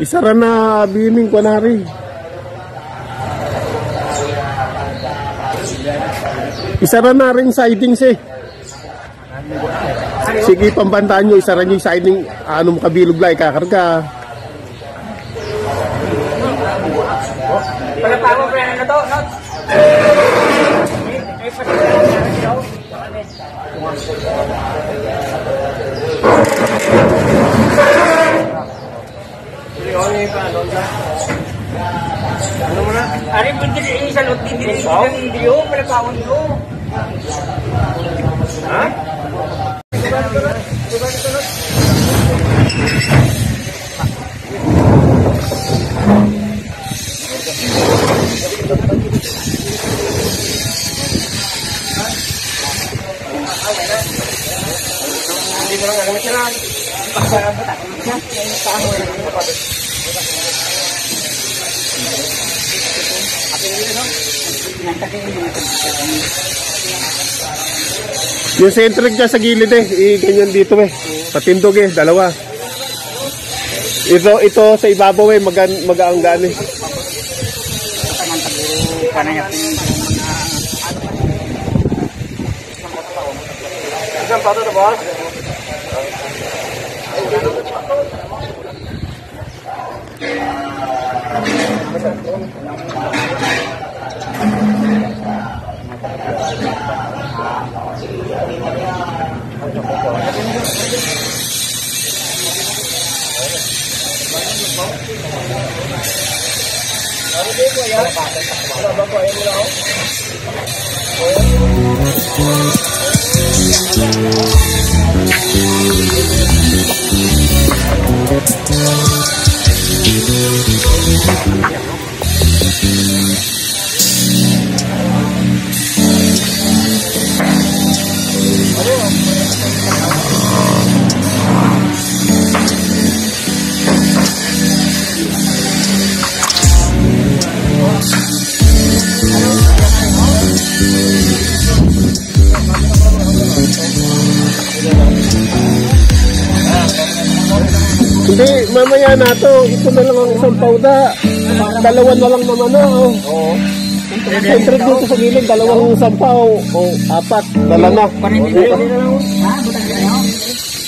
Isara na bining ko na rin. Isara na rin sidings eh. Sige, pambantaan nyo, isara nyo yung siding, ano mo kabilog lang, ikakarga. Pagkatawa pa na to, no? Ay, pasigalan niya rin daw. Ano mo na? Ari, buntis yung isa lot, hindi rin yung video, palapawon ko. Ha? Hindi mo lang gagamit siya lang. Paksaran ba tayo? Saan mo lang kapatid? Yung centric dyan sa gilid eh, i ganyan dito eh. Patindog eh, dalawa. Ito, ito sa ibabaw eh, magan, magaanggaan eh. Isang pato na boss? Hindi, mamaya na to. Ito na lang ang isang pauda. Dalawa na lang naman na. Oh. Oo. Centric dito sa gilid, dalawang sampaw. O, apat. Dala na. Lang. Lang.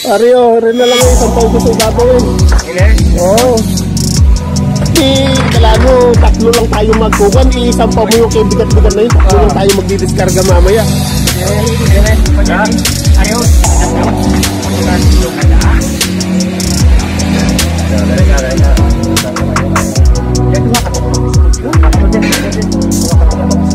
Ario, rin na lang yung sampaw dito sa ibabaw eh. Ile? Oo. Di, kailangan tatlo lang tayo magkukan. I-sampaw mo yung kay bigat-bigat na yun. Tatlo lang tayo magdidiskarga mamaya. Jangan lupa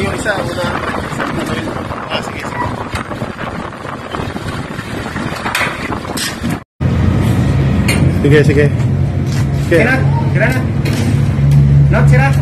Ayo. yung isa, una. Ah, sige, sige. Sige, sige. Sige. Granat, granat. Not sira.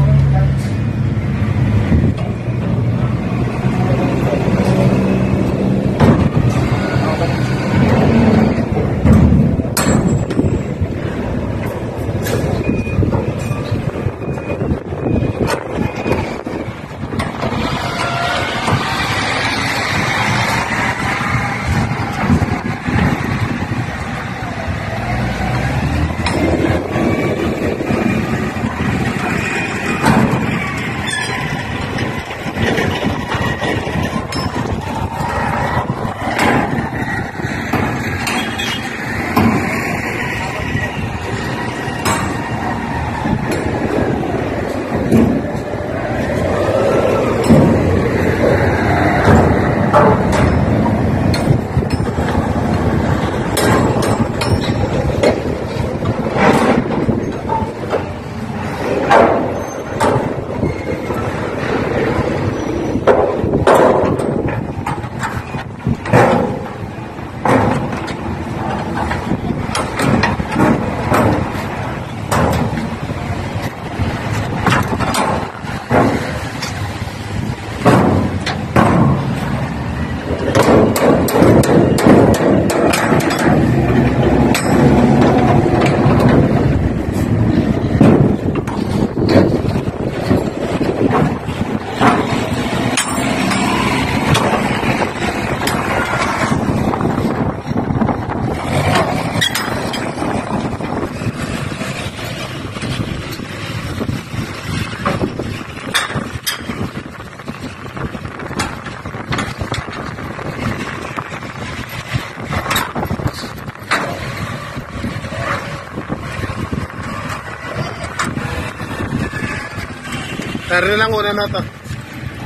Pero lang una na to.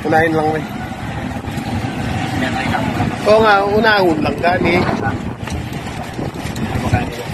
Unahin lang eh. Oo nga, unahon lang gani. Magkano